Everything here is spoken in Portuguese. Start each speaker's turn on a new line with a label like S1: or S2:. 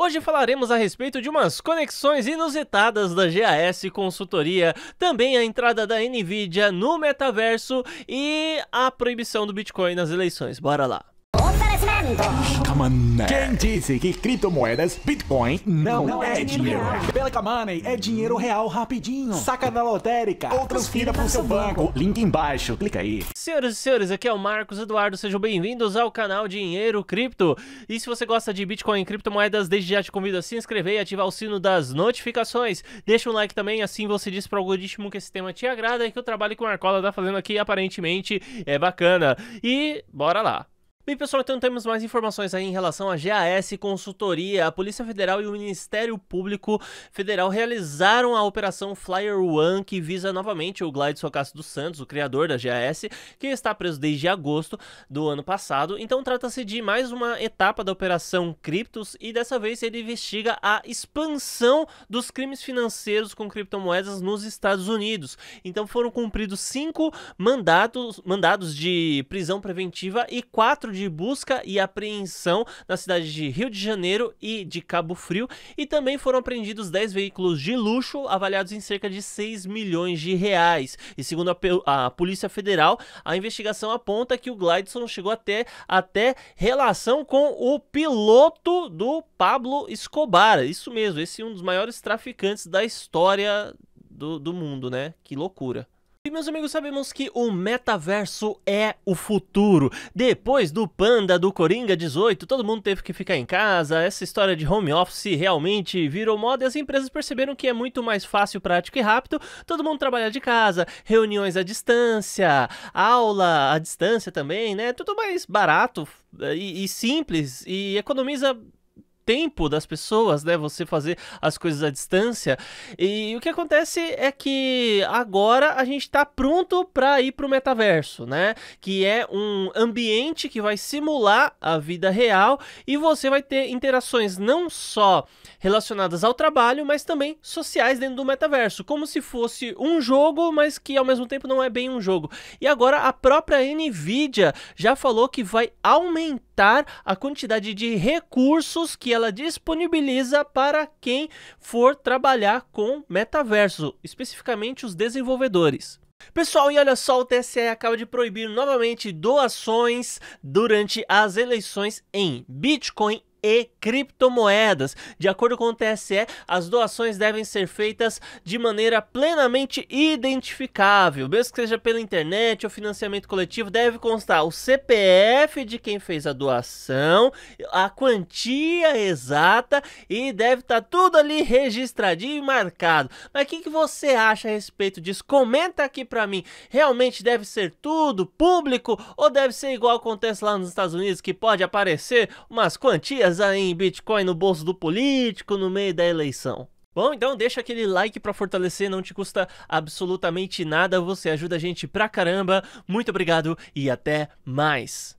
S1: Hoje falaremos a respeito de umas conexões inusitadas da GAS Consultoria, também a entrada da Nvidia no metaverso e a proibição do Bitcoin nas eleições. Bora lá!
S2: Camané. Quem disse que criptomoedas, Bitcoin, não, não é dinheiro? Pela Kamanei é dinheiro real rapidinho. Saca na lotérica ou transfira pro seu banco. Link embaixo, clica aí.
S1: Senhoras e senhores, aqui é o Marcos Eduardo, sejam bem-vindos ao canal Dinheiro Cripto. E se você gosta de Bitcoin e criptomoedas, desde já te convido a se inscrever e ativar o sino das notificações. Deixa um like também, assim você diz pro algoritmo que esse tema te agrada e que o trabalho que o Marcola tá fazendo aqui aparentemente é bacana. E bora lá! Bem, pessoal, então temos mais informações aí em relação à GAS Consultoria. A Polícia Federal e o Ministério Público Federal realizaram a Operação Flyer One, que visa novamente o Gladson Castro dos Santos, o criador da GAS, que está preso desde agosto do ano passado. Então trata-se de mais uma etapa da Operação Criptos e dessa vez ele investiga a expansão dos crimes financeiros com criptomoedas nos Estados Unidos. Então foram cumpridos cinco mandatos, mandados de prisão preventiva e quatro de de busca e apreensão na cidade de Rio de Janeiro e de Cabo Frio, e também foram apreendidos 10 veículos de luxo avaliados em cerca de 6 milhões de reais. E segundo a, a Polícia Federal, a investigação aponta que o Glideson chegou até, até relação com o piloto do Pablo Escobar. Isso mesmo, esse é um dos maiores traficantes da história do, do mundo, né? Que loucura. E meus amigos, sabemos que o metaverso é o futuro. Depois do Panda, do Coringa 18, todo mundo teve que ficar em casa. Essa história de home office realmente virou moda e as empresas perceberam que é muito mais fácil, prático e rápido todo mundo trabalhar de casa, reuniões à distância, aula à distância também, né? Tudo mais barato e, e simples e economiza tempo das pessoas, né? Você fazer as coisas à distância. E o que acontece é que agora a gente está pronto para ir para o metaverso, né? Que é um ambiente que vai simular a vida real e você vai ter interações não só relacionadas ao trabalho, mas também sociais dentro do metaverso, como se fosse um jogo, mas que ao mesmo tempo não é bem um jogo. E agora a própria Nvidia já falou que vai aumentar a quantidade de recursos que ela disponibiliza para quem for trabalhar com metaverso, especificamente os desenvolvedores. Pessoal, e olha só, o TSE acaba de proibir novamente doações durante as eleições em Bitcoin e criptomoedas. De acordo com o TSE, as doações devem ser feitas de maneira plenamente identificável, mesmo que seja pela internet ou financiamento coletivo, deve constar o CPF de quem fez a doação, a quantia exata e deve estar tá tudo ali registradinho e marcado. Mas o que, que você acha a respeito disso? Comenta aqui para mim. Realmente deve ser tudo público ou deve ser igual acontece lá nos Estados Unidos que pode aparecer umas quantias em Bitcoin no bolso do político no meio da eleição. Bom, então deixa aquele like para fortalecer, não te custa absolutamente nada, você ajuda a gente pra caramba. Muito obrigado e até mais.